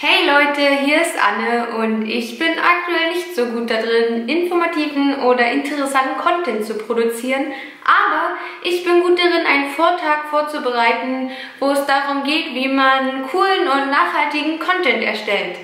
Hey Leute, hier ist Anne und ich bin aktuell nicht so gut da drin, informativen oder interessanten Content zu produzieren, aber ich bin gut darin, einen Vortrag vorzubereiten, wo es darum geht, wie man coolen und nachhaltigen Content erstellt.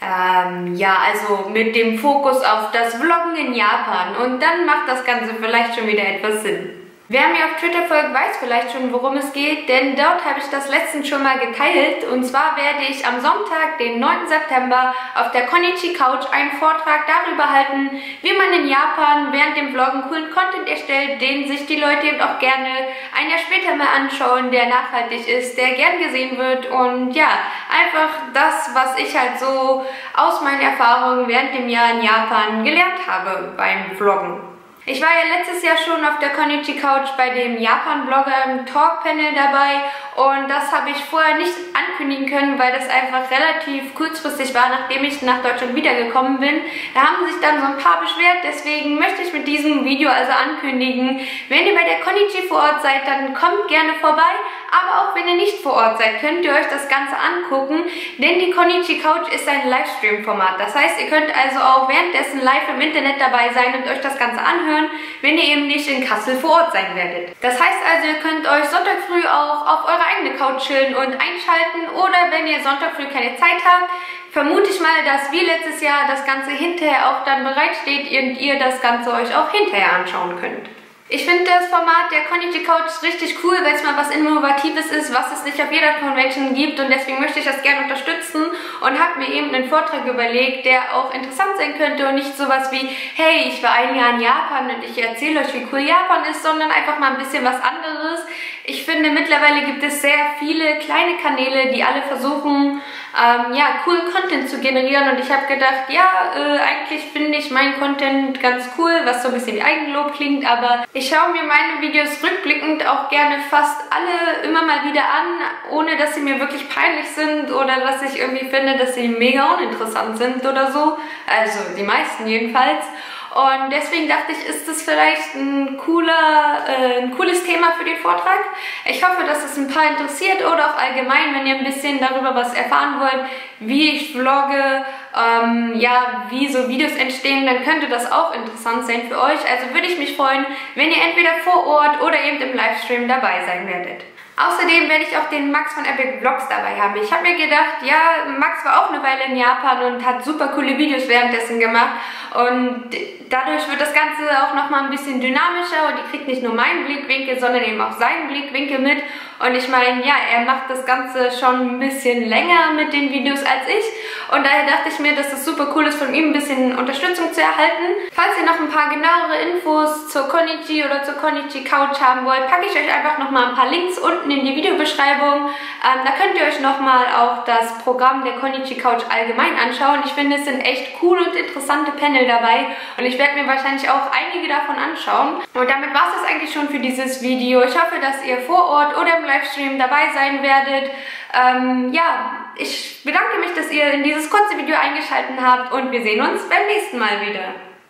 Ähm, ja, also mit dem Fokus auf das Vloggen in Japan und dann macht das Ganze vielleicht schon wieder etwas Sinn. Wer mir auf Twitter folgt, weiß vielleicht schon, worum es geht, denn dort habe ich das letztens schon mal geteilt. Und zwar werde ich am Sonntag, den 9. September, auf der Konichi Couch einen Vortrag darüber halten, wie man in Japan während dem Vloggen coolen Content erstellt, den sich die Leute eben auch gerne ein Jahr später mal anschauen, der nachhaltig ist, der gern gesehen wird und ja, einfach das, was ich halt so aus meinen Erfahrungen während dem Jahr in Japan gelernt habe beim Vloggen. Ich war ja letztes Jahr schon auf der Konichi Couch bei dem Japan-Blogger im Talk-Panel dabei und das habe ich vorher nicht ankündigen können, weil das einfach relativ kurzfristig war, nachdem ich nach Deutschland wiedergekommen bin. Da haben sich dann so ein paar beschwert, deswegen möchte ich mit diesem Video also ankündigen, wenn ihr bei der Konichi vor Ort seid, dann kommt gerne vorbei, aber auch wenn ihr nicht vor Ort seid, könnt ihr euch das Ganze angucken, denn die Konichi Couch ist ein Livestream-Format. Das heißt, ihr könnt also auch währenddessen live im Internet dabei sein und euch das Ganze anhören, wenn ihr eben nicht in Kassel vor Ort sein werdet. Das heißt also, ihr könnt euch Sonntag früh auch auf eure eigene Couch chillen und einschalten oder wenn ihr Sonntag früh keine Zeit habt, vermute ich mal, dass wie letztes Jahr das Ganze hinterher auch dann bereitsteht und ihr das Ganze euch auch hinterher anschauen könnt. Ich finde das Format der Konichi Couch richtig cool, weil es mal was Innovatives ist, was es nicht auf jeder Convention gibt und deswegen möchte ich das gerne unterstützen und habe mir eben einen Vortrag überlegt, der auch interessant sein könnte und nicht sowas wie, hey, ich war ein Jahr in Japan und ich erzähle euch, wie cool Japan ist, sondern einfach mal ein bisschen was anderes. Ich finde, mittlerweile gibt es sehr viele kleine Kanäle, die alle versuchen, ähm, ja, coolen Content zu generieren und ich habe gedacht, ja, äh, eigentlich finde ich meinen Content ganz cool, was so ein bisschen wie Eigenlob klingt, aber ich schaue mir meine Videos rückblickend auch gerne fast alle immer mal wieder an, ohne dass sie mir wirklich peinlich sind oder dass ich irgendwie finde, dass sie mega uninteressant sind oder so. Also die meisten jedenfalls. Und deswegen dachte ich, ist das vielleicht ein, cooler, äh, ein cooles Thema für den Vortrag. Ich hoffe, dass es ein paar interessiert oder auch allgemein, wenn ihr ein bisschen darüber was erfahren wollt, wie ich vlogge, ähm, ja, wie so Videos entstehen, dann könnte das auch interessant sein für euch. Also würde ich mich freuen, wenn ihr entweder vor Ort oder eben im Livestream dabei sein werdet. Außerdem werde ich auch den Max von Epic Vlogs dabei haben. Ich habe mir gedacht, ja, Max war auch eine Weile in Japan und hat super coole Videos währenddessen gemacht. Und dadurch wird das Ganze auch nochmal ein bisschen dynamischer und ihr kriegt nicht nur meinen Blickwinkel, sondern eben auch seinen Blickwinkel mit. Und ich meine, ja, er macht das Ganze schon ein bisschen länger mit den Videos als ich. Und daher dachte ich mir, dass es super cool ist, von ihm ein bisschen Unterstützung zu erhalten. Falls ihr noch ein paar genauere Infos zur Konichi oder zur Konichi Couch haben wollt, packe ich euch einfach nochmal ein paar Links unten in die Videobeschreibung. Ähm, da könnt ihr euch nochmal auch das Programm der Konichi Couch allgemein anschauen. Ich finde, es sind echt coole und interessante Panel dabei und ich werde mir wahrscheinlich auch einige davon anschauen. Und damit war es das eigentlich schon für dieses Video. Ich hoffe, dass ihr vor Ort oder im Livestream dabei sein werdet. Ähm, ja, ich bedanke mich, dass ihr in dieses kurze Video eingeschaltet habt und wir sehen uns beim nächsten Mal wieder.